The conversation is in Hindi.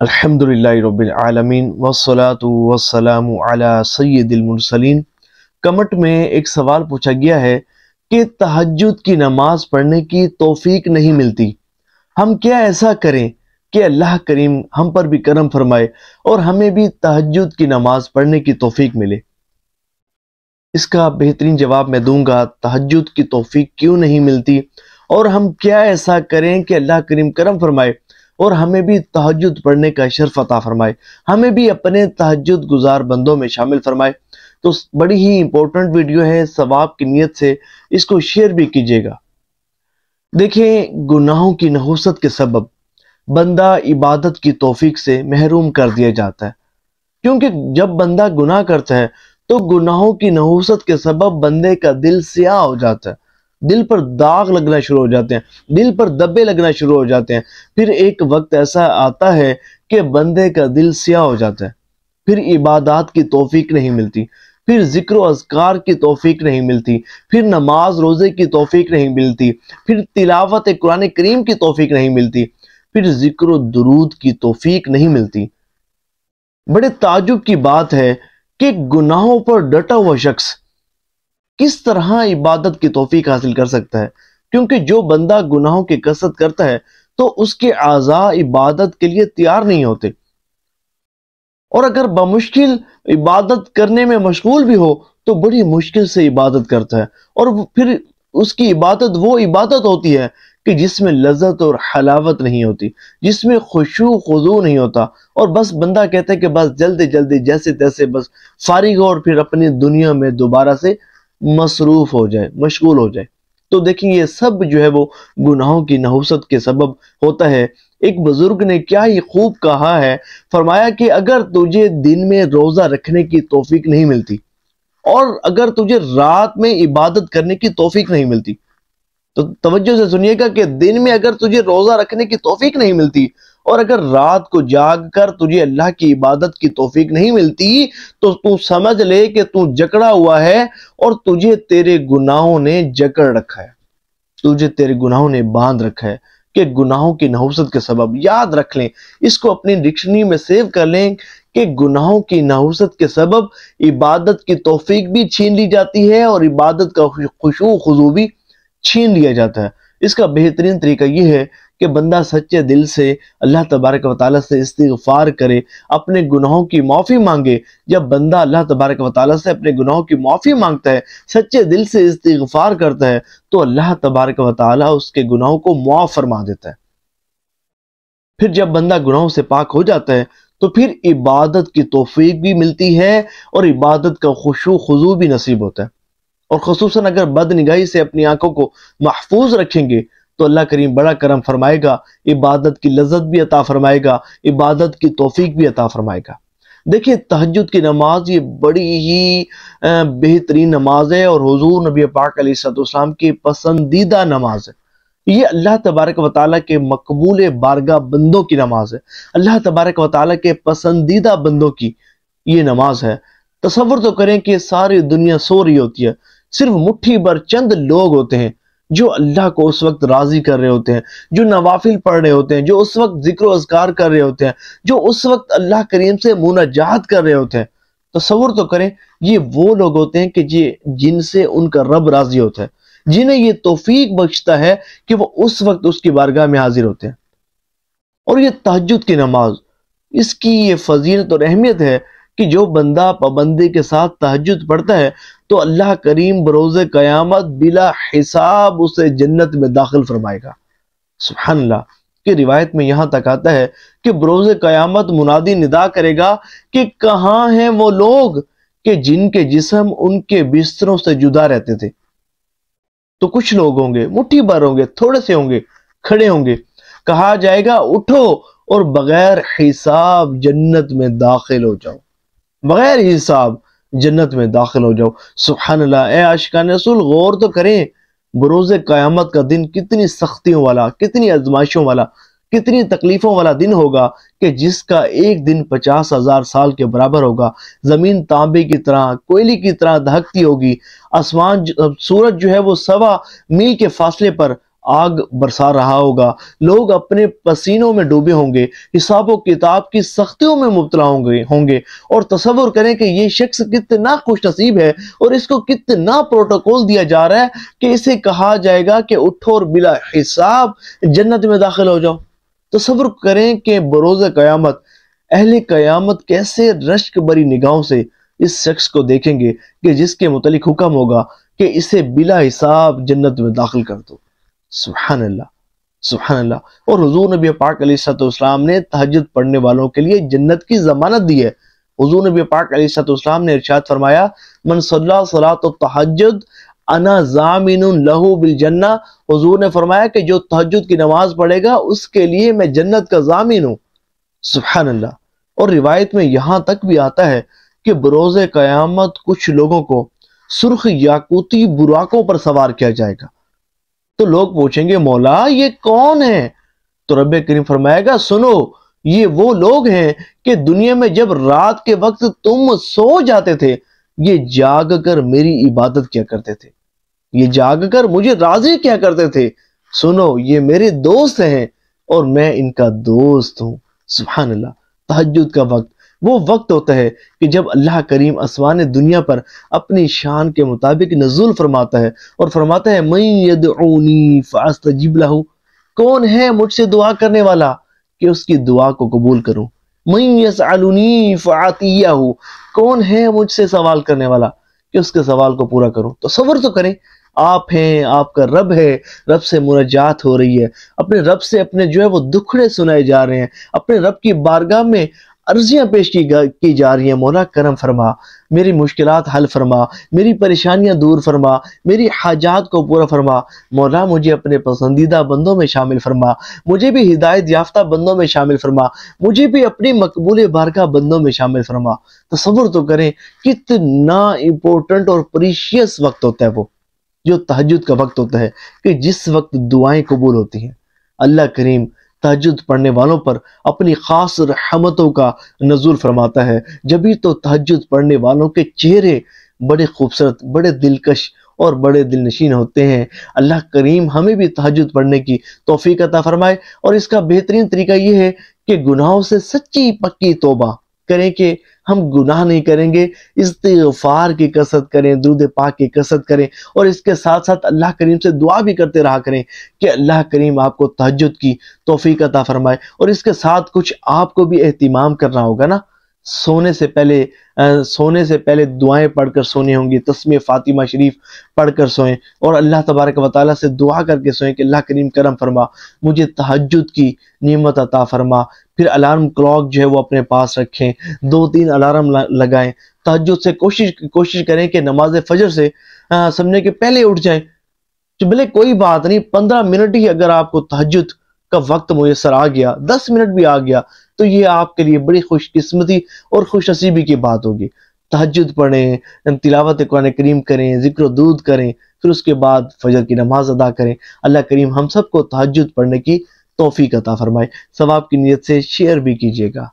अल्हम्दुलिल्लाहिर्रब्बिलआलमीन वस्सलातु वस्सलामु अला सय्यिदिल मुरसलीन कमेंट में एक सवाल पूछा गया है कि तहज्जुद की नमाज़ पढ़ने की तौफीक नहीं मिलती। हम क्या ऐसा करें कि अल्लाह करीम हम पर भी करम फरमाए और हमें भी तहज्जुद की नमाज़ पढ़ने की तौफीक मिले? इसका बेहतरीन जवाब मैं दूँगा, तहज्जुद की तौफीक क्यों नहीं मिलती? और हम क्या ऐसा करें कि अल्लाह करीम करम फरमाए? और हमें भी तहजद पढ़ने का शर्फ अता फरमाए। हमें भी अपने तहजद गुजार बंदों में शामिल फरमाए। तो बड़ी ही इंपॉर्टेंट वीडियो है सवाब की नीयत से। इसको शेयर भी कीजिएगा। देखें, गुनाहों की नहूसत के सबब। बंदा इबादत की तोफीक से महरूम कर दिया जाता है। क्योंकि जब बंदा गुनाह करता है तो गुनाहों की नहूसत के सबब बंदे का दिल सियाह हो जाता है। दिल पर दाग लगना शुरू हो जाते हैं, दिल पर दब्बे लगना शुरू हो जाते हैं। फिर एक वक्त ऐसा आता है कि बंदे का दिल सिया हो जाता है। फिर इबादत की तोफीक नहीं मिलती, फिर ज़िक्र अजकार की तोफीक नहीं मिलती, फिर नमाज़, रोज़े की तोफीक नहीं मिलती, फिर तिलावत कुरान करीम की तोफीक नहीं मिलती, फिर ज़िक्र दरूद की तोफीक नहीं मिलती। बड़े ताजुब की बात है कि गुनाहों पर डटा हुआ शख्स किस तरह इबादत की तोफीक हासिल कर सकता है? क्योंकि जो बंदा गुनाहों की कसरत करता है तो उसके आज़ा इबादत के लिए तैयार नहीं होते। और अगर बमुश्किल इबादत करने में मशगूल भी हो तो बड़ी मुश्किल से इबादत करता है। और फिर उसकी इबादत, वो इबादत होती है कि जिसमें लज्जत और हलावत नहीं होती, जिसमें खुशू, खुजू नहीं होता। और बस बंदा कहता है कि बस जल्दी जल्दी जैसे तैसे बस फारिग हो और फिर अपनी दुनिया में दोबारा से मसरूफ हो जाए, मशगूल हो जाए। तो देखिए, ये सब जो है वो गुनाहों की नहुसत के सबब होता है। एक बुज़ुर्ग ने क्या ही खूब कहा है, फरमाया कि अगर तुझे दिन में रोजा रखने की तोफीक नहीं मिलती, और अगर तुझे रात में इबादत करने की तोफीक नहीं मिलती तो तवज्जो से सुनिएगा कि दिन में अगर तुझे रोजा रखने की तोफीक नहीं मिलती और अगर रात को जाग कर तुझे अल्लाह की इबादत की तोफीक नहीं मिलती तो तू समझ ले कि तू जकड़ा हुआ है और तुझे तेरे गुनाहों ने जकड़ रखा है। तुझे तेरे गुनाहों ने बाँध रखा है कि गुनाहों की नहुसत के सबब याद रख लें। इसको अपनी डिक्शनरी में सेव कर लें कि गुनाहों की नहुसत के सबब इबादत की तोफीक भी छीन ली जाती है और इबादत का खुशू खुजू भी छीन लिया जाता है। इसका बेहतरीन तरीका यह है कि बंदा सच्चे दिल से, अल्लाह तबारक वाली से इस्तफार करे, अपने गुनाहों की माफ़ी मांगे। जब बंदा अल्लाह तबारक वाली से अपने गुनाहों की माफ़ी माँगता है, सच्चे दिल से इस्तफार करता है तो अल्लाह तबारक वाली उसके गुनाहों को मुआफ़ फरमा देता है। फिर जब बंदा गुनाहों से पाक हो जाता है तो फिर इबादत की तोफीक भी मिलती है और इबादत का खुशू खुजू भी नसीब होता है। और खसूस अगर बद निगाही से अपनी आँखों को महफूज रखेंगे तो अल्लाह करीम बड़ा करम फरमाएगा, इबादत की लज्जत भी अता फरमाएगा, इबादत की तोफीक भी अता फरमाएगा। देखिए तहजद की नमाज़ ये बड़ी ही बेहतरीन नमाज़ है और हजूर नबी पाक सलाम की पसंदीदा नमाज़ है। ये अल्लाह तबारक वाली के मकबूल बारगा बंदों की नमाज़ है। अल्लाह तबारक वाली के पसंदीदा बंदों की ये नमाज़ है। तस्वर तो करें कि सारी दुनिया सो रही होती है। सिर्फ़ मुट्ठी भर चंद लोग होते हैं, जो अल्लाह को उस वक्त राज़ी कर रहे होते हैं, जो नवाफिल पढ़ रहे होते हैं, जो उस वक्त ज़िक्र अजकार कर रहे होते हैं, जो उस वक्त अल्लाह करीम से मुनाजात कर रहे होते हैं। तस्वुर तो करें, ये वो लोग होते हैं कि जी, जिनसे उनका रब राज़ी होता है, जिन्हें ये तोफीक बख्शता है कि वो उस वक्त उसकी बारगाह में हाजिर होते हैं। और ये तहजद की नमाज़, इसकी ये फजीलत और अहमियत है कि जो बंदा पाबंदी के साथ तहजद पढ़ता है तो अल्लाह करीम बरोज़ क़यामत बिला हिसाब उसे जन्नत में दाखिल फरमाएगा। सुबहानल्लाह। की रिवायत में यहाँ तक आता है कि बरोज़ क़यामत मुनादी निदा करेगा कि कहाँ हैं वो लोग कि जिनके जिसम उनके बिस्तरों से जुदा रहते थे। तो कुछ लोग होंगे, मुट्ठी भर होंगे, थोड़े से होंगे, खड़े होंगे। कहा जाएगा, उठो और बगैर हिसाब जन्नत में दाखिल हो जाओ। बगैर हिसाब जन्नत में दाखिल हो जाओ। सुबहान आशिकान रसूल, गौर तो करें, बरोज क़यामत का दिन कितनी सख्तियों वाला, कितनी आजमाइशों वाला, कितनी तकलीफों वाला दिन होगा कि जिसका एक दिन पचास हज़ार साल के बराबर होगा। ज़मीन तांबे की तरह, कोयले की तरह दहकती होगी। आसमान सूरज जो है वो सवा मील के फासले पर आग बरसा रहा होगा। लोग अपने पसीनों में डूबे होंगे, हिसाब किताब की सख्तियों में मुबतला होंगे होंगे। और तस्वुर करें कि ये शख्स कितना खुश नसीब है और इसको कितना प्रोटोकॉल दिया जा रहा है कि इसे कहा जाएगा कि उठो और बिला हिसाब, जन्नत में दाखिल हो जाओ। तस्वुर करें कि बरोज़ क़यामत, अहल क़यामत कैसे रश्क बरी निगाहों से इस शख्स को देखेंगे कि जिसके मुतलिक हुक्म होगा कि इसे बिला हिसाब जन्नत में दाखिल कर दो। सुबहान अल्लाह सुबहान अल्लाह और हजूर नबी पाक सलाम ने तहजद पढ़ने वालों के लिए जन्नत की जमानत दी है। हजूर नबी पाक सलाम ने इरशाद फरमाया, मन सलात तहजद अना जामिन लहू बिल जन्ना। हजूर ने फरमाया कि जो तहजद की नमाज़ पढ़ेगा, उसके लिए मैं जन्नत का जामिन हूँ। सुबहान अल्लाह और रिवायत में यहाँ तक भी आता है कि बरोज़ क़यामत कुछ लोगों को सुर्ख याकूती बुराकों पर सवार किया जाएगा। तो लोग पूछेंगे, मौला, ये कौन है? तो रब करीम फरमाएगा, सुनो, ये वो लोग हैं कि दुनिया में जब रात के वक्त तुम सो जाते थे, ये जाग कर मेरी इबादत किया करते थे? ये जाग कर मुझे राज़ी क्या करते थे? सुनो, ये मेरे दोस्त हैं और मैं इनका दोस्त हूँ। अल्लाह तहजद का वक्त। वो वक्त होता है कि जब अल्लाह करीम आसमान दुनिया पर अपनी शान के मुताबिक नजुल फरमाता है और फरमाता है, मई फास्तजीब लहू। कौन है मुझसे दुआ करने वाला कि उसकी दुआ को कबूल करूँ? मई फ़ातिया हूँ कौन है मुझसे सवाल करने वाला कि उसके सवाल को पूरा करूँ? तो सबर तो करें। आप हैं, आपका रब है, रब से मुराजात हो रही है। अपने रब से अपने जो है वो दुखड़े सुनाए जा रहे हैं। अपने रब की बारगाह में अर्जियाँ पेश की, की जा रही हैं। मौला करम फरमा मेरी मुश्किल हल फरमा मेरी परेशानियाँ दूर फरमा मेरी हाजात को पूरा फरमा। मौला मुझे अपने पसंदीदा बंदों में शामिल फरमा मुझे भी हिदायत याफ्ता बंदों में शामिल फरमा मुझे भी अपनी मकबूल बारका बंदों में शामिल फरमा। तस्वुर तो करें कितना इम्पोर्टेंट और प्रीशियस वक्त होता है वो जो तहजद का वक्त होता है कि जिस वक्त दुआएँ कबूल होती हैं। अल्लाह करीम तहजद पढ़ने वालों पर अपनी खास रहमतों का नजूर फरमाता है। जब तो तहजद पढ़ने वालों के चेहरे बड़े खूबसूरत, बड़े दिलकश और बड़े दिल नशीन होते हैं। अल्लाह करीम हमें भी तहजद पढ़ने की तोफ़ी अता फरमाए और इसका बेहतरीन तरीका यह है कि गुनाहों से सच्ची पक्की तोबा करें कि हम गुनाह नहीं करेंगे इस्तफार की कसरत करें दूध पाक की कसरत करें, और इसके साथ साथ अल्लाह करीम से दुआ भी करते रहा करें कि अल्लाह करीम आपको तहजद की तोफ़ी अता फरमाए। और इसके साथ कुछ आपको भी अहतमाम करना होगा ना? सोने से पहले आ, सोने से पहले दुआएँ पढ़कर सोनी होंगी तस्मी फ़ातिमा शरीफ पढ़कर सोएँ और अल्लाह तबारक वाली से दुआ करके सोएँ कि अल्लाह करीम करम फरमा मुझे तहजद की नियमत अता फरमा फिर अलार्म क्लॉक जो है वो अपने पास रखें दो तीन अलार्म लगाएँ तहजद से कोशिश कोशिश करें कि नमाज़ फजर से समझने के पहले उठ जाए तो भले कोई बात नहीं पंद्रह मिनट ही अगर आपको तहजद का वक्त मुयसर आ गया दस मिनट भी आ गया तो ये आपके लिए बड़ी खुशकिस्मती और खुश नसीबी की बात होगी। तहजद पढ़ें, तिलावत कुरान करीम करें, ज़िक्र दूध करें, फिर उसके बाद फजर की नमाज़ अदा करें। अल्लाह करीम हम सबको तहजद पढ़ने की तोफ़ी अता फरमाए। सवाब की नीयत से शेयर भी कीजिएगा।